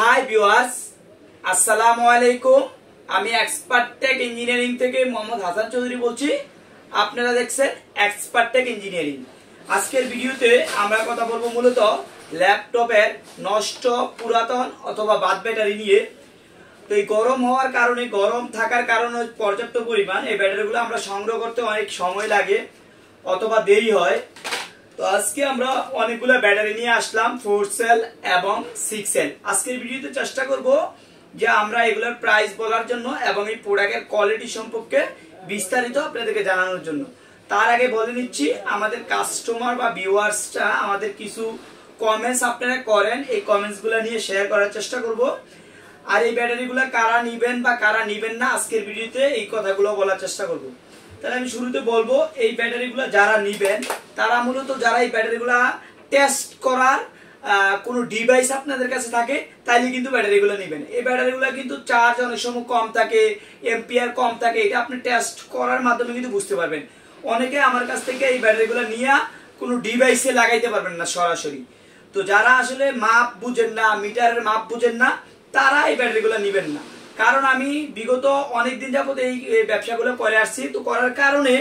Hi viewers আসসালামু আলাইকুম আমি এক্সপার্ট ইঞ্জিনিয়ারিং থেকে মোহাম্মদ হাসান চৌধুরী বলছি। আপনারা দেখছেন এক্সপার্ট ইঞ্জিনিয়ারিং আজকের ভিডিওতে আমরা কথা বলব মূলত ল্যাপটপের নষ্ট, পুরাতন অথবা বাদ ব্যাটারি নিয়ে। তো এই গরম হওয়ার কারণে, গরম থাকার কারণে পর্যাপ্ত পরিমাণ এই ব্যাটারিগুলো আমরা সংগ্রহ করতে অনেক সময় লাগে অথবা দেরি হয়। তো আজকে আমরা অনেকগুলো ব্যাটারি নিয়ে আসলাম ফোর সেল এবং সিক্স সেল আজকের ভিডিওতে চেষ্টা করব যে আমরা এগুলোর প্রাইস বলার জন্য এবং এই প্রোডাক্টের কোয়ালিটি সম্পর্কে বিস্তারিত আপনাদেরকে জানানোর জন্য। তার আগে বলে নিচ্ছি, আমাদের কাস্টমার বা ভিউয়ার্সটা আমাদের কিছু কমেন্টস আপনারা করেন, এই কমেন্টসগুলো নিয়ে শেয়ার করার চেষ্টা করব। আর এই ব্যাটারিগুলো কারা নিবেন বা কারা নিবেন না, আজকের ভিডিওতে এই কথাগুলো বলার চেষ্টা করব। তাহলে আমি শুরুতে বলব, এই ব্যাটারিগুলো যারা নিবেন, তারা মূলত যারা এই ব্যাটারিগুলো টেস্ট করার কোনো ডিভাইস আপনাদের কাছে থাকে, তাইলে কিন্তু ব্যাটারিগুলো নেবেন। এই ব্যাটারিগুলো কিন্তু চার্জ অনেক সময় কম থাকে এম্পিয়ার কম থাকে, এটা আপনি টেস্ট করার মাধ্যমে কিন্তু বুঝতে পারবেন। অনেকে আমার কাছ থেকে এই ব্যাটারিগুলো নিয়ে কোনো ডিভাইসে লাগাইতে পারবেন না সরাসরি। তো যারা আসলে মাপ বুঝেন না, মিটারের মাপ বুঝেন না, তারা এই ব্যাটারিগুলো নেবেন না। কারণ আমি বিগত অনেক দিন যাবত এই ব্যবসাগুলো করে আসছি। তো করার কারণে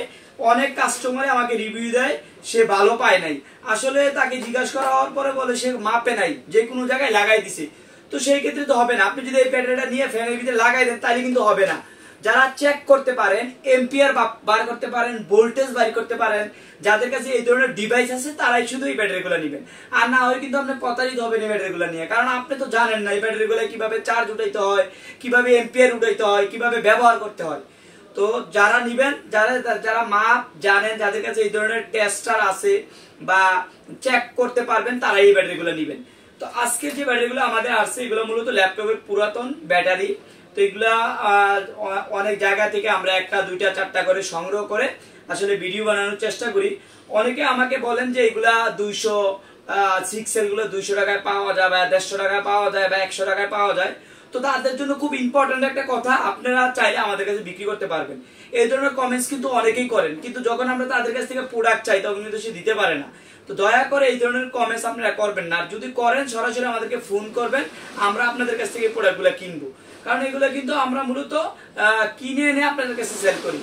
অনেক কাস্টমার আমাকে রিভিউ দেয়, সে ভালো পায় নাই। আসলে তাকে জিজ্ঞাসা করা হওয়ার পরে বলে, সে মাপে নাই, যে কোনো জায়গায় লাগাই দিছে। তো সেই ক্ষেত্রে তো হবে না। আপনি যদি এই ব্যাটারিটা নিয়ে ফ্যানের ভিতরে লাগাই দেন, তাহলে কিন্তু হবে না। যারা চেক করতে পারেন এম্পিয়ার বার করতে পারেন ভোল্টেজ বার করতে পারেন, যাদের কাছে এই ধরনের ডিভাইস আছে, তারাই শুধু এই ব্যাটারিগুলো নেবেন। আর না হয় কিন্তু আপনি প্রতারিত হবেন এই ব্যাটারিগুলো নিয়ে। কারণ আপনি তো জানেন না, এই ব্যাটারিগুলো কীভাবে চার্জ উঠাইতে হয়, কীভাবে এম্পিয়ার উঠাইতে হয়, কীভাবে ব্যবহার করতে হয়। তো যারা নিবেন, যারা যারা মাপ জানেন, যাদের কাছে এই ধরনের টেস্টার আছে বা চেক করতে পারবেন তারা এই ব্যাটারিগুলো নিবেন। তো আজকে যে ব্যাটারিগুলো আমাদের আসছে, এগুলো মূলত ল্যাপটপের পুরাতন ব্যাটারি তো এগুলা অনেক জায়গা থেকে আমরা একটা, দুইটা, চারটা করে সংগ্রহ করে আসলে ভিডিও বানানোর চেষ্টা করি। অনেকে আমাকে বলেন যে এগুলা দুইশো সিক্স এগুলো দুইশো টাকায় পাওয়া যায় বা দেড়শো টাকায় পাওয়া যায় বা একশো টাকায় পাওয়া যায়। তো তাদের জন্য খুব ইম্পর্টেন্ট একটা কথা, আপনারা চাইলে আমাদের কাছে বিক্রি করতে পারবেন। এই ধরনের কমেন্টস কিন্তু অনেকেই করেন, কিন্তু যখন আমরা তাদের কাছ থেকে প্রোডাক্ট চাই, তখন কিন্তু সে দিতে পারে না। তো দয়া করে এই ধরনের কমেন্টস আপনারা করবেন না। যদি করেন, সরাসরি আমাদেরকে ফোন করবেন, আমরা আপনাদের কাছ থেকে প্রোডাক্টগুলো কিনবো। কারণ এগুলো কিন্তু আমরা মূলত কিনে এনে আপনাদের কাছে সেল করি।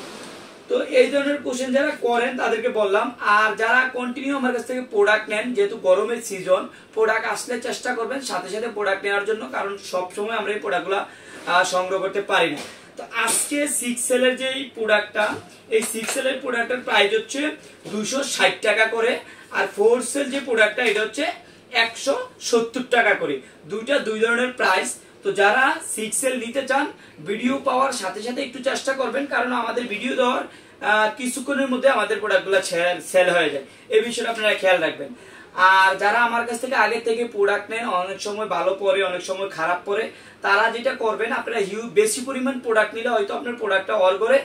তো এই ধরনের কোশ্চেন যারা করেন, তাদেরকে বললাম, আর যারা কন্টিনিউ আমার কাছ থেকে প্রোডাক্ট নেন, যেহেতু গরমের সিজন প্রোডাক্ট আসলে চেষ্টা করবেন সাথে সাথে প্রোডাক্ট নেওয়ার জন্য, কারণ সব সময় আমরা এই প্রোডাক্টগুলো সংগ্রহ করতে পারি না। তো আজকে সিক্স সেলের যে প্রোডাক্টটা এই সিক্স সেলের প্রোডাক্টের প্রাইস হচ্ছে দুশো টাকা করে, আর ফোর সেল যে প্রোডাক্টটা এটা হচ্ছে একশো সত্তর টাকা করে। দুইটা দুই ধরনের প্রাইস তো যারা সিক্স সেল নিতে চান ভিডিও পাওয়ার সাথে সাথে একটু চেষ্টা করবেন, কারণ আমাদের ভিডিও দেওয়ার কিছুক্ষণের মধ্যে আমাদের প্রোডাক্টগুলো সেল হয়ে যায়। এই বিষয়টা আপনারা খেয়াল রাখবেন। আর যারা আমার কাছ থেকে আগে থেকে প্রোডাক্ট নেন, অনেক সময় ভালো পরে, অনেক সময় খারাপ পরে, তারা যেটা করবেন, আপনারা হিউ, বেশি পরিমাণ প্রোডাক্ট নিলে হয়তো আপনার প্রোডাক্টটা অল করে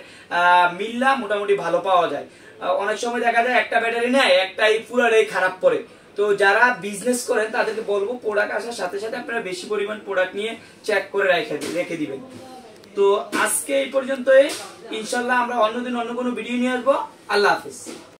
মিললা, মোটামুটি ভালো পাওয়া যায়। অনেক সময় দেখা যায় একটা ব্যাটারি নেয়, একটাই পুরাটাই খারাপ পরে। তো যারা বিজনেস করেন, তাদেরকে বলব প্রোডাক্ট আসার সাথে সাথে আপনারা বেশি পরিমাণ প্রোডাক্ট নিয়ে চেক করে রেখে রেখে দিবেন। তো আজকে এই পর্যন্তই। ইনশাল্লাহ আমরা অন্যদিন অন্য কোনো ভিডিও নিয়ে আসব। আল্লাহ হাফিজ।